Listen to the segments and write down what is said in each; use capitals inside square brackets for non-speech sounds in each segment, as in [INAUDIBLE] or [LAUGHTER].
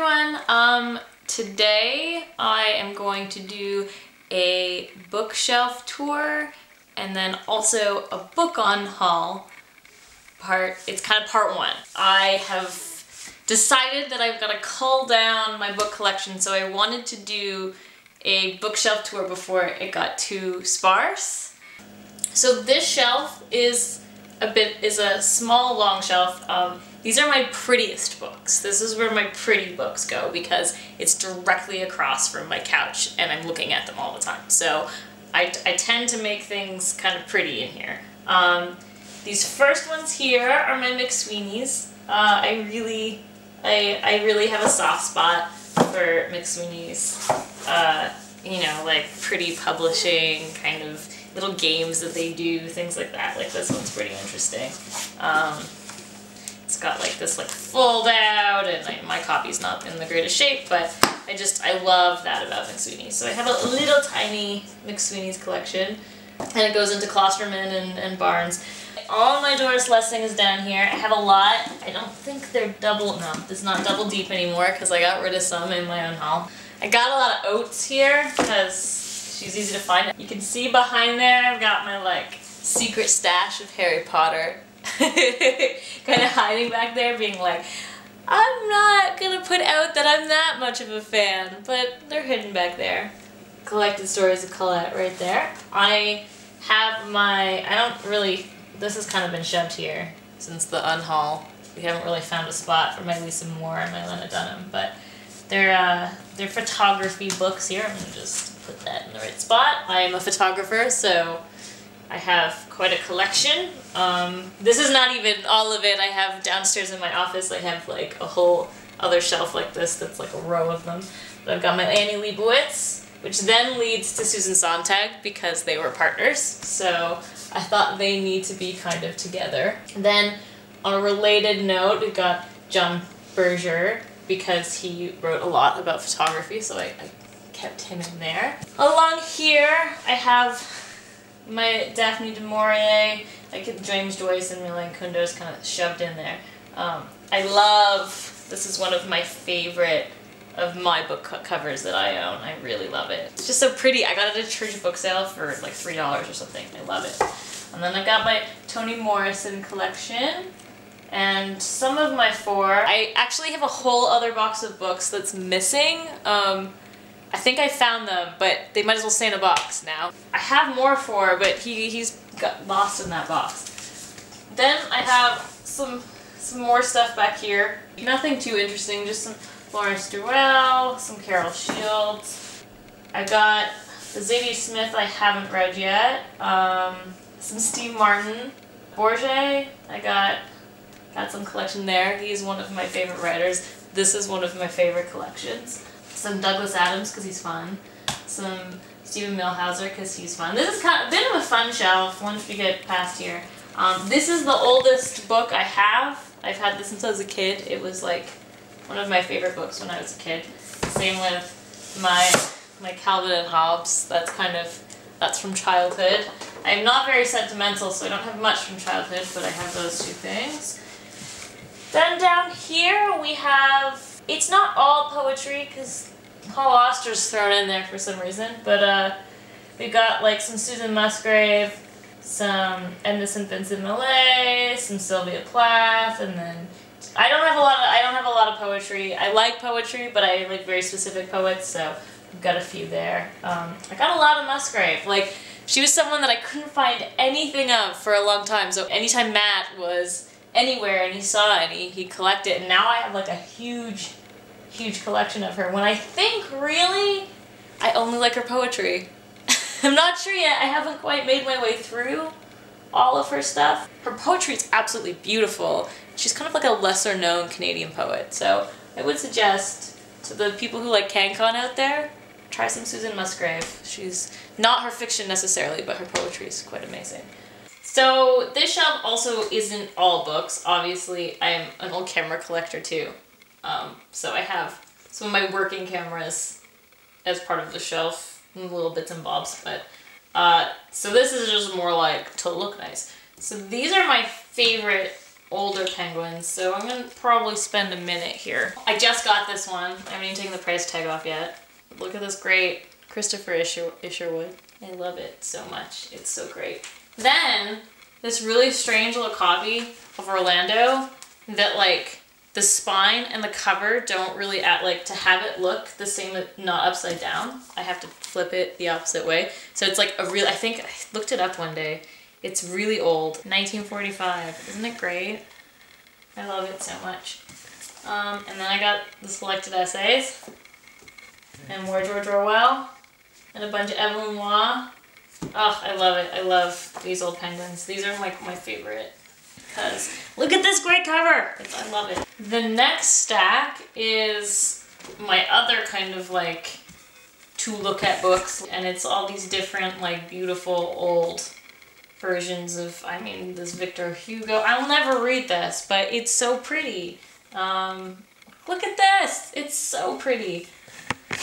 everyone. Um, today I am going to do a bookshelf tour and then also a book unhaul part. It's kind of part one. I have decided that I've got to cull down my book collection so I wanted to do a bookshelf tour before it got too sparse. So this shelf is a bit is a small long shelf. Um, these are my prettiest books. This is where my pretty books go because it's directly across from my couch and I'm looking at them all the time. So I, I tend to make things kind of pretty in here. Um, these first ones here are my McSweeney's. Uh, I really, I, I really have a soft spot for McSweeney's. Uh, you know, like pretty publishing kind of little games that they do, things like that. Like this one's pretty interesting. Um, it's got like this like fold out and my copy's not in the greatest shape, but I just, I love that about McSweeney's. So I have a little tiny McSweeney's collection and it goes into Klosterman and, and Barnes. All my Doris Lessing is down here. I have a lot. I don't think they're double, no, it's not double deep anymore because I got rid of some in my own haul. I got a lot of Oates here because she's easy to find. You can see behind there I've got my like secret stash of Harry Potter [LAUGHS] kind of hiding back there being like, I'm not gonna put out that I'm that much of a fan, but they're hidden back there. Collected Stories of Colette right there. I have my, I don't really, this has kind of been shoved here since the unhaul. We haven't really found a spot for my Lisa Moore and my Lena Dunham, but they're, uh, they're photography books here. I'm gonna just put that in the right spot. I am a photographer, so I have quite a collection. Um, this is not even all of it. I have downstairs in my office, I have like a whole other shelf like this that's like a row of them. But I've got my Annie Leibovitz, which then leads to Susan Sontag because they were partners. So I thought they need to be kind of together. And then on a related note, we've got John Berger because he wrote a lot about photography, so I, I kept him in there. Along here, I have my Daphne du Maurier, like James Joyce and Milan Kunderas kind of shoved in there. Um, I love, this is one of my favorite of my book covers that I own. I really love it. It's just so pretty. I got it at a church book sale for like $3 or something. I love it. And then I got my Toni Morrison collection and some of my four. I actually have a whole other box of books that's missing. Um, I think I found them, but they might as well stay in a box now. I have more for, but he, he's got lost in that box. Then I have some some more stuff back here. Nothing too interesting, just some Lawrence Durrell, some Carol Shields. I got the Zadie Smith I haven't read yet. Um, some Steve Martin. Borges, I got got some collection there. He's one of my favorite writers. This is one of my favorite collections some Douglas Adams because he's fun, some Stephen Millhauser because he's fun. This is kind of a bit of a fun shelf once we get past here. Um, this is the oldest book I have. I've had this since I was a kid. It was like one of my favorite books when I was a kid. Same with my my Calvin and Hobbes. That's kind of that's from childhood. I'm not very sentimental, so I don't have much from childhood, but I have those two things. Then down here we have it's not all poetry because Paul Auster's thrown in there for some reason, but uh, we've got like some Susan Musgrave, some Edna St. Vincent Millay, some Sylvia Plath, and then I don't have a lot of I don't have a lot of poetry. I like poetry, but I like very specific poets, so I've got a few there. Um, I got a lot of Musgrave. Like she was someone that I couldn't find anything of for a long time. So anytime Matt was anywhere and he saw it, he, he collected it. And now I have like a huge huge collection of her when I think really I only like her poetry. [LAUGHS] I'm not sure yet. I haven't quite made my way through all of her stuff. Her poetry is absolutely beautiful. She's kind of like a lesser known Canadian poet. So I would suggest to the people who like CanCon out there, try some Susan Musgrave. She's not her fiction necessarily, but her poetry is quite amazing. So this shelf also isn't all books. Obviously, I am an old camera collector too. Um, so I have some of my working cameras as part of the shelf, little bits and bobs, but uh, so this is just more like to look nice. So these are my favorite older penguins, so I'm gonna probably spend a minute here. I just got this one. I haven't even taken the price tag off yet. Look at this great Christopher Isher Isherwood. I love it so much. It's so great. Then, this really strange little copy of Orlando that like the spine and the cover don't really act like to have it look the same not upside down. I have to flip it the opposite way. So it's like a real I think I looked it up one day. It's really old. 1945 isn't it great? I love it so much. Um, and then I got the selected essays. And more George Orwell and a bunch of Evelyn Waugh oh I love it I love these old penguins these are like my favorite because look at this great cover. It's, I love it. The next stack is my other kind of like to look at books and it's all these different like beautiful old versions of, I mean, this Victor Hugo. I'll never read this, but it's so pretty. Um, look at this. It's so pretty.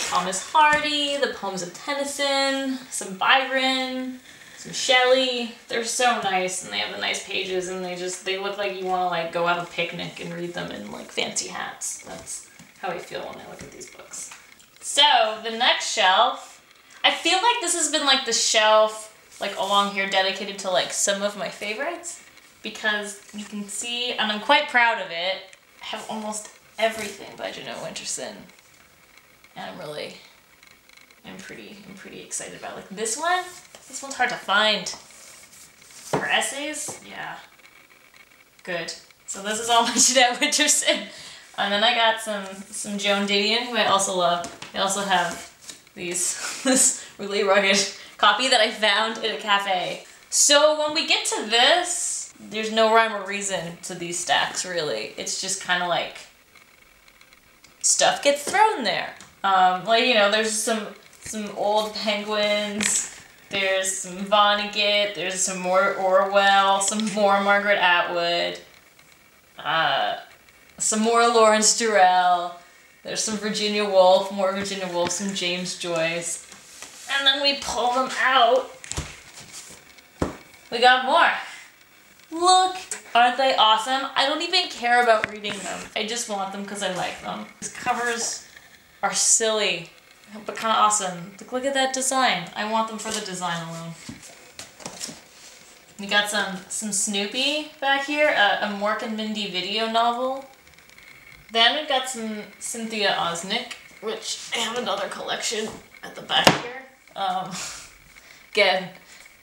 Thomas Hardy, the poems of Tennyson, some Byron, some Shelley. They're so nice and they have the nice pages and they just, they look like you want to like go have a picnic and read them in like fancy hats. That's how I feel when I look at these books. So the next shelf, I feel like this has been like the shelf like along here dedicated to like some of my favorites because you can see, and I'm quite proud of it, I have almost everything by Jeanette Winterson. And I'm really, I'm pretty, I'm pretty excited about like this one. This one's hard to find. Her essays? Yeah. Good. So this is all [LAUGHS] my Jeanette Winterson. And then I got some some Joan Didion, who I also love. I also have these [LAUGHS] this really rugged copy that I found in a cafe. So when we get to this, there's no rhyme or reason to these stacks really. It's just kind of like stuff gets thrown there. Um, like you know, there's some some old penguins there's some Vonnegut, there's some more Orwell, some more Margaret Atwood, uh, some more Lawrence Durrell, there's some Virginia Woolf, more Virginia Woolf, some James Joyce. And then we pull them out. We got more. Look, aren't they awesome? I don't even care about reading them. I just want them because I like them. These covers are silly but kind of awesome. Look, look at that design. I want them for the design alone. We got some some Snoopy back here, a, Mork and Mindy video novel. Then we've got some Cynthia Ozick, which I have another collection at the back here. Um, [LAUGHS] again,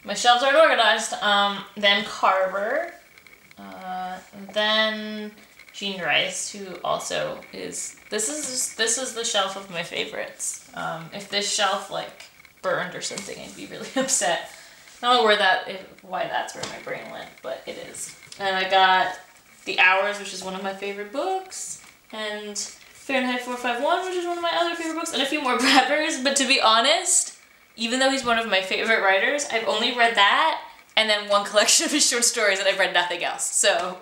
my shelves aren't organized. Um, then Carver. Uh, then Jean Rhys, who also is this is this is the shelf of my favorites. Um, if this shelf like burned or something, I'd be really [LAUGHS] upset. I don't know where that if, why that's where my brain went, but it is. And I got The Hours, which is one of my favorite books, and Fahrenheit 451, which is one of my other favorite books, and a few more [LAUGHS] Bradburys. But to be honest, even though he's one of my favorite writers, I've only read that and then one [LAUGHS] collection of his short stories, and I've read nothing else. So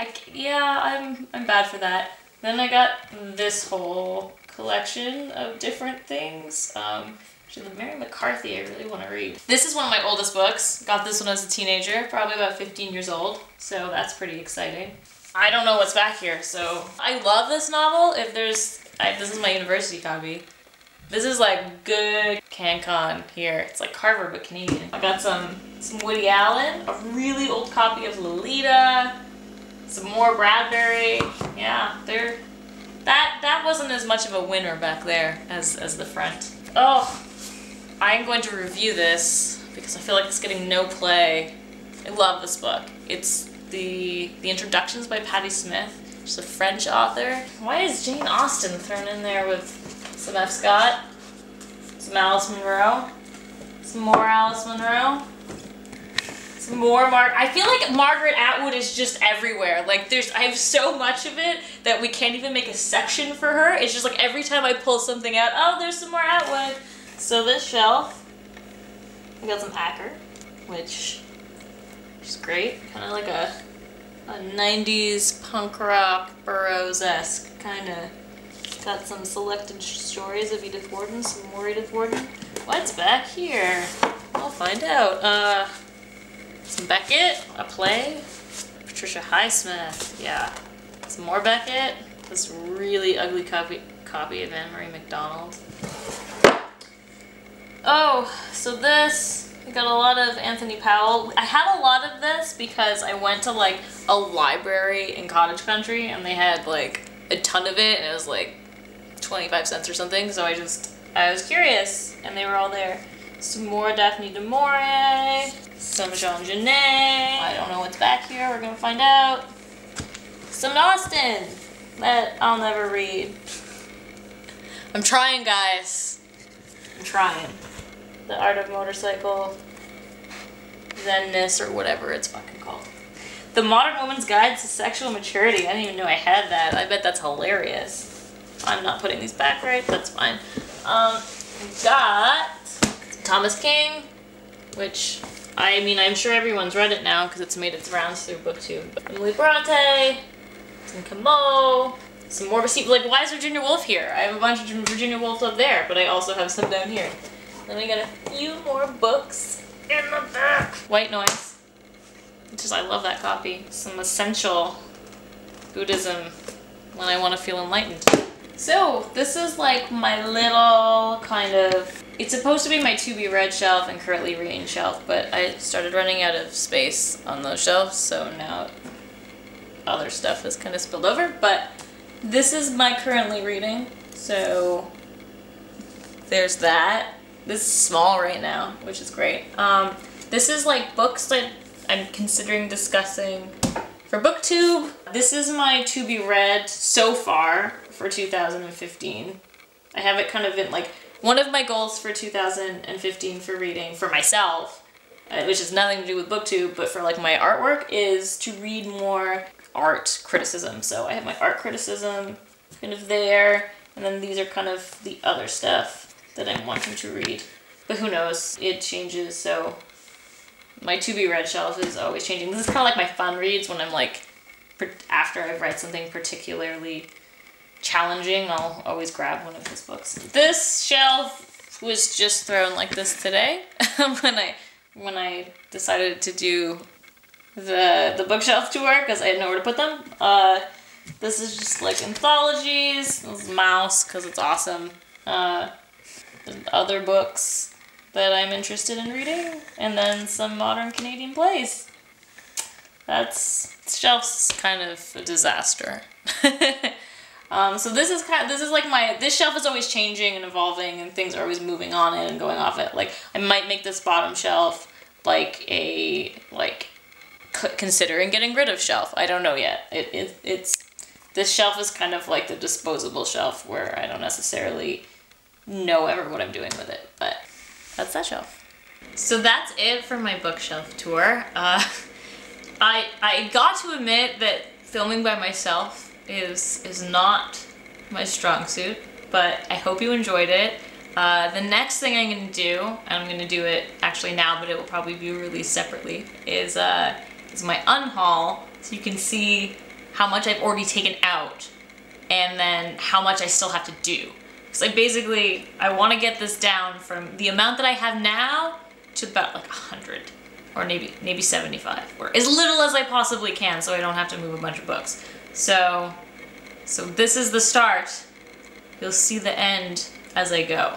I, yeah, I'm, I'm bad for that. Then I got this whole collection of different things. Um, actually, the Mary McCarthy I really want to read. This is one of my oldest books. Got this when I was a teenager, probably about 15 years old. So that's pretty exciting. I don't know what's back here, so I love this novel. If there's, I, this is my university copy. This is like good CanCon here. It's like Carver but Canadian. I got some some Woody Allen, a really old copy of Lolita, some more Bradbury. Yeah, they're that that wasn't as much of a winner back there as as the front. Oh, I'm going to review this because I feel like it's getting no play. I love this book. It's the the introductions by Patti Smith. She's a French author. Why is Jane Austen thrown in there with some F. Scott, some Alice Munro, some more Alice Munro? More Mark. I feel like Margaret Atwood is just everywhere. Like there's, I have so much of it that we can't even make a section for her. It's just like every time I pull something out, oh, there's some more Atwood. So this shelf, we got some Acker, which is great. Kind of like a, a 90s punk rock Burroughs-esque kind of. Got some selected stories of Edith Wharton, some more Edith Wharton. What's back here? I'll find out. Uh, some Beckett, a play, Patricia Highsmith, yeah. Some more Beckett. This really ugly copy copy of Anne Marie MacDonald. Oh, so this, I got a lot of Anthony Powell. I had a lot of this because I went to like a library in cottage country and they had like a ton of it and it was like 25 cents or something. So I just, I was curious and they were all there. Some more Daphne du Maurier, some Jean Genet. I don't know what's back here. We're gonna find out. Some Austen that I'll never read. I'm trying, guys. I'm trying. The Art of Motorcycle, Zenness, or whatever it's fucking called. The Modern Woman's Guide to Sexual Maturity. I didn't even know I had that. I bet that's hilarious. I'm not putting these back right. That's fine. Um, got Thomas King, which I mean, I'm sure everyone's read it now because it's made its rounds through BookTube. Emily Bronte, some Camus, some more receipt. Like, why is Virginia Woolf here? I have a bunch of Virginia Woolf up there, but I also have some down here. Then we got a few more books in the back. White Noise. Just, I love that copy. Some essential Buddhism when I want to feel enlightened. So, this is like my little kind of it's supposed to be my to be read shelf and currently reading shelf, but I started running out of space on those shelves, so now other stuff has kind of spilled over. But this is my currently reading, so there's that. This is small right now, which is great. Um, this is like books that I'm considering discussing for BookTube. This is my to be read so far for 2015. I have it kind of in like one of my goals for 2015 for reading for myself, uh, which has nothing to do with booktube, but for like my artwork, is to read more art criticism. So I have my art criticism kind of there, and then these are kind of the other stuff that I'm wanting to read. But who knows? It changes, so my to be read shelf is always changing. This is kind of like my fun reads when I'm like, after I've read something particularly challenging, I'll always grab one of his books. This shelf was just thrown like this today [LAUGHS] when I when I decided to do the the bookshelf tour because I had nowhere to put them. Uh, this is just like anthologies. This is Maus because it's awesome. Uh, other books that I'm interested in reading, and then some modern Canadian plays. That's shelf's kind of a disaster. [LAUGHS] Um, so this is kind of, this is like my, this shelf is always changing and evolving and things are always moving on it and going off it. Like I might make this bottom shelf like a, like considering getting rid of shelf. I don't know yet. It, it, it's, this shelf is kind of like the disposable shelf where I don't necessarily know ever what I'm doing with it, but that's that shelf. So that's it for my bookshelf tour. Uh, [LAUGHS] I, I got to admit that filming by myself is is not my strong suit, but I hope you enjoyed it. Uh, the next thing I'm to do, and I'm to do it actually now, but it will probably be released separately, is, uh, is my unhaul, so you can see how much I've already taken out, and then how much I still have to do. Because I basically, I want to get this down from the amount that I have now to about like 100, or maybe, maybe 75, or as little as I possibly can so I don't have to move a bunch of books. So, so this is the start. You'll see the end as I go.